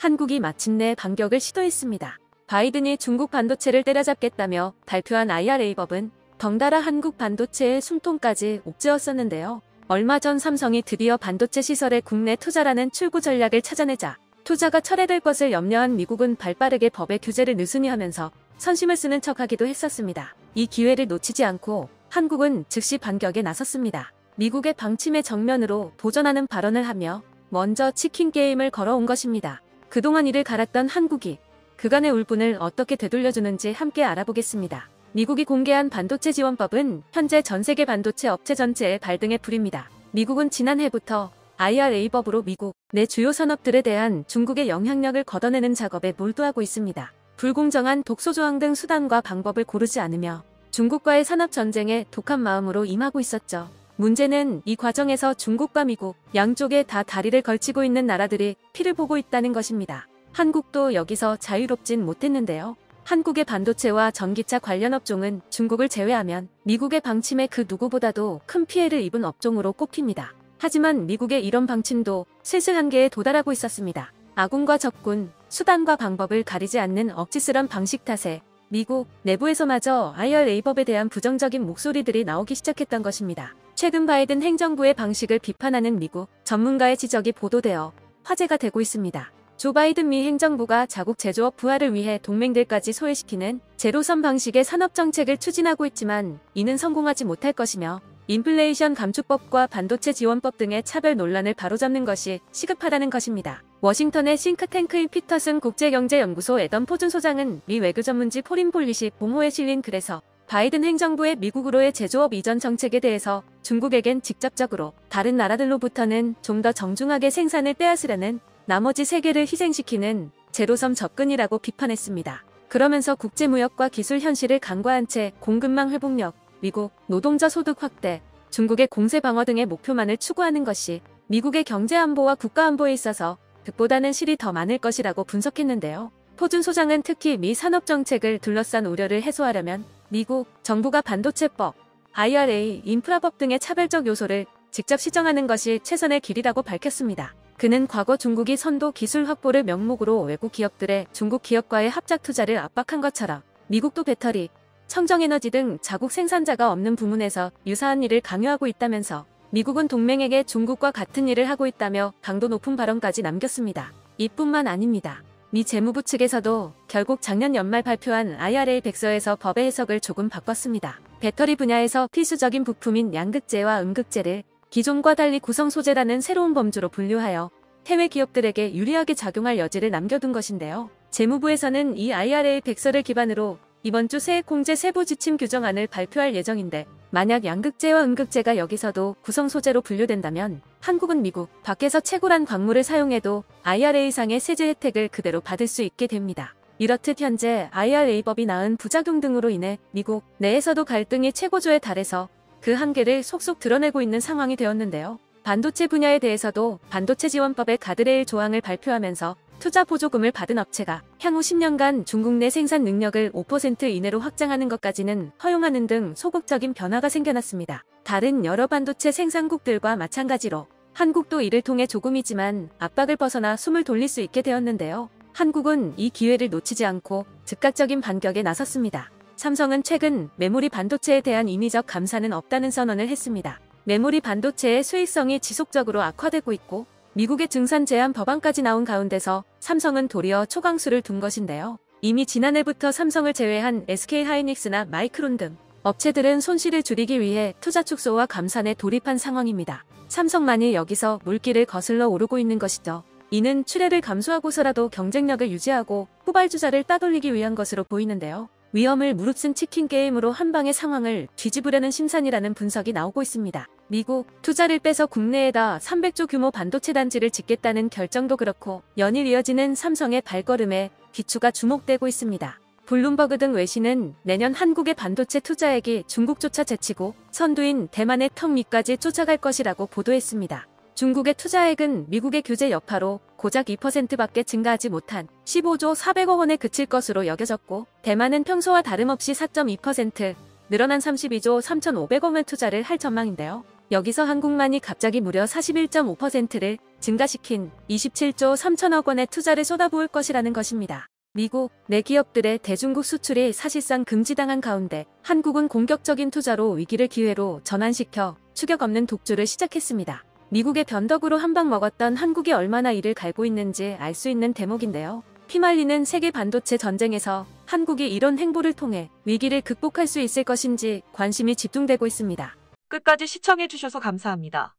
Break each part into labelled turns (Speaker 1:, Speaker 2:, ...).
Speaker 1: 한국이 마침내 반격을 시도했습니다. 바이든이 중국 반도체를 때려잡겠다며 발표한 IRA법은 덩달아 한국 반도체의 숨통까지 옥죄었었는데요. 얼마 전 삼성이 드디어 반도체 시설에 국내 투자라는 출구 전략을 찾아내자 투자가 철회될 것을 염려한 미국은 발빠르게 법의 규제를 느슨히 하면서 선심을 쓰는 척하기도 했었습니다. 이 기회를 놓치지 않고 한국은 즉시 반격에 나섰습니다. 미국의 방침의 정면으로 도전하는 발언을 하며 먼저 치킨 게임을 걸어온 것입니다. 그동안 이를 갈았던 한국이 그간의 울분을 어떻게 되돌려주는지 함께 알아보겠습니다. 미국이 공개한 반도체 지원법은 현재 전 세계 반도체 업체 전체의 발등에 불입니다. 미국은 지난해부터 IRA법으로 미국 내 주요 산업들에 대한 중국의 영향력을 걷어내는 작업에 몰두하고 있습니다. 불공정한 독소 조항 등 수단과 방법을 고르지 않으며 중국과의 산업 전쟁에 독한 마음으로 임하고 있었죠. 문제는 이 과정에서 중국과 미국 양쪽에 다 다리를 걸치고 있는 나라들이 피를 보고 있다는 것입니다. 한국도 여기서 자유롭진 못했는데요. 한국의 반도체와 전기차 관련 업종은 중국을 제외하면 미국의 방침에 그 누구보다도 큰 피해를 입은 업종으로 꼽힙니다. 하지만 미국의 이런 방침도 슬슬 한계에 도달하고 있었습니다. 아군과 적군, 수단과 방법을 가리지 않는 억지스런 방식 탓에 미국 내부에서마저 IRA법에 대한 부정적인 목소리들이 나오기 시작했던 것입니다. 최근 바이든 행정부의 방식을 비판하는 미국 전문가의 지적이 보도되어 화제가 되고 있습니다. 조 바이든 미 행정부가 자국 제조업 부활을 위해 동맹들까지 소외시키는 제로섬 방식의 산업정책을 추진하고 있지만 이는 성공하지 못할 것이며 인플레이션 감축법과 반도체 지원법 등의 차별 논란을 바로잡는 것이 시급하다는 것입니다. 워싱턴의 싱크탱크인 피터슨 국제경제연구소 애덤 포즌 소장은 미 외교 전문지 포린 폴리시 봄호에 실린 글에서 바이든 행정부의 미국으로의 제조업 이전 정책에 대해서 중국에겐 직접적으로 다른 나라들로부터는 좀 더 정중하게 생산을 빼앗으려는 나머지 세계를 희생시키는 제로섬 접근이라고 비판했습니다. 그러면서 국제무역과 기술 현실을 간과한 채 공급망 회복력, 미국 노동자 소득 확대, 중국의 공세 방어 등의 목표만을 추구하는 것이 미국의 경제 안보와 국가 안보에 있어서 득보다는 실이 더 많을 것이라고 분석했는데요. 포준 소장은 특히 미 산업 정책을 둘러싼 우려를 해소하려면 미국 정부가 반도체법, IRA, 인프라법 등의 차별적 요소를 직접 시정하는 것이 최선의 길이라고 밝혔습니다. 그는 과거 중국이 선도 기술 확보를 명목으로 외국 기업들의 중국 기업과의 합작 투자를 압박한 것처럼 미국도 배터리, 청정에너지 등 자국 생산자가 없는 부문에서 유사한 일을 강요하고 있다면서 미국은 동맹에게 중국과 같은 일을 하고 있다며 강도 높은 발언까지 남겼습니다. 이뿐만 아닙니다. 미 재무부 측에서도 결국 작년 연말 발표한 IRA 백서에서 법의 해석을 조금 바꿨습니다. 배터리 분야에서 필수적인 부품인 양극재와 음극재를 기존과 달리 구성 소재라는 새로운 범주로 분류하여 해외 기업들에게 유리하게 작용할 여지를 남겨둔 것인데요. 재무부에서는 이 IRA 백서를 기반으로 이번 주 세액공제 세부 지침 규정안을 발표할 예정인데 만약 양극재와 음극재가 여기서도 구성 소재로 분류된다면 한국은 미국 밖에서 채굴한 광물을 사용해도 IRA상의 세제 혜택을 그대로 받을 수 있게 됩니다. 이렇듯 현재 IRA법이 낳은 부작용 등으로 인해 미국 내에서도 갈등이 최고조에 달해서 그 한계를 속속 드러내고 있는 상황이 되었는데요. 반도체 분야에 대해서도 반도체 지원법의 가드레일 조항을 발표하면서 투자 보조금을 받은 업체가 향후 10년간 중국 내 생산 능력을 5% 이내로 확장하는 것까지는 허용하는 등 소극적인 변화가 생겨났습니다. 다른 여러 반도체 생산국들과 마찬가지로 한국도 이를 통해 조금이지만 압박을 벗어나 숨을 돌릴 수 있게 되었는데요. 한국은 이 기회를 놓치지 않고 즉각적인 반격에 나섰습니다. 삼성은 최근 메모리 반도체에 대한 인위적 감사는 없다는 선언을 했습니다. 메모리 반도체의 수익성이 지속적으로 악화되고 있고 미국의 증산 제한 법안까지 나온 가운데서 삼성은 도리어 초강수를 둔 것인데요. 이미 지난해부터 삼성을 제외한 SK 하이닉스나 마이크론 등 업체들은 손실을 줄이기 위해 투자 축소와 감산에 돌입한 상황입니다. 삼성만이 여기서 물길을 거슬러 오르고 있는 것이죠. 이는 출혈을 감수하고서라도 경쟁력을 유지하고 후발주자를 따돌리기 위한 것으로 보이는데요. 위험을 무릅쓴 치킨 게임으로 한 방의 상황을 뒤집으려는 심산이라는 분석이 나오고 있습니다. 미국 투자를 빼서 국내에다 300조 규모 반도체 단지를 짓겠다는 결정도 그렇고 연일 이어지는 삼성의 발걸음에 귀추가 주목되고 있습니다. 블룸버그 등 외신은 내년 한국의 반도체 투자액이 중국조차 제치고 선두인 대만의 턱 밑까지 쫓아갈 것이라고 보도했습니다. 중국의 투자액은 미국의 규제 여파로 고작 2%밖에 증가하지 못한 15조 400억 원에 그칠 것으로 여겨졌고 대만은 평소와 다름없이 4.2% 늘어난 32조 3,500억 원 투자를 할 전망인데요. 여기서 한국만이 갑자기 무려 41.5%를 증가시킨 27조 3천억 원의 투자를 쏟아부을 것이라는 것입니다. 미국 내 기업들의 대중국 수출이 사실상 금지당한 가운데 한국은 공격적인 투자로 위기를 기회로 전환시켜 추격 없는 독주를 시작했습니다. 미국의 변덕으로 한방 먹었던 한국이 얼마나 이를 갈고 있는지 알 수 있는 대목인데요. 휘말리는 세계 반도체 전쟁에서 한국이 이런 행보를 통해 위기를 극복할 수 있을 것인지 관심이 집중되고 있습니다.
Speaker 2: 끝까지 시청해주셔서 감사합니다.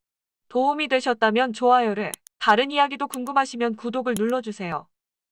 Speaker 2: 도움이 되셨다면 좋아요를, 다른 이야기도 궁금하시면 구독을 눌러주세요.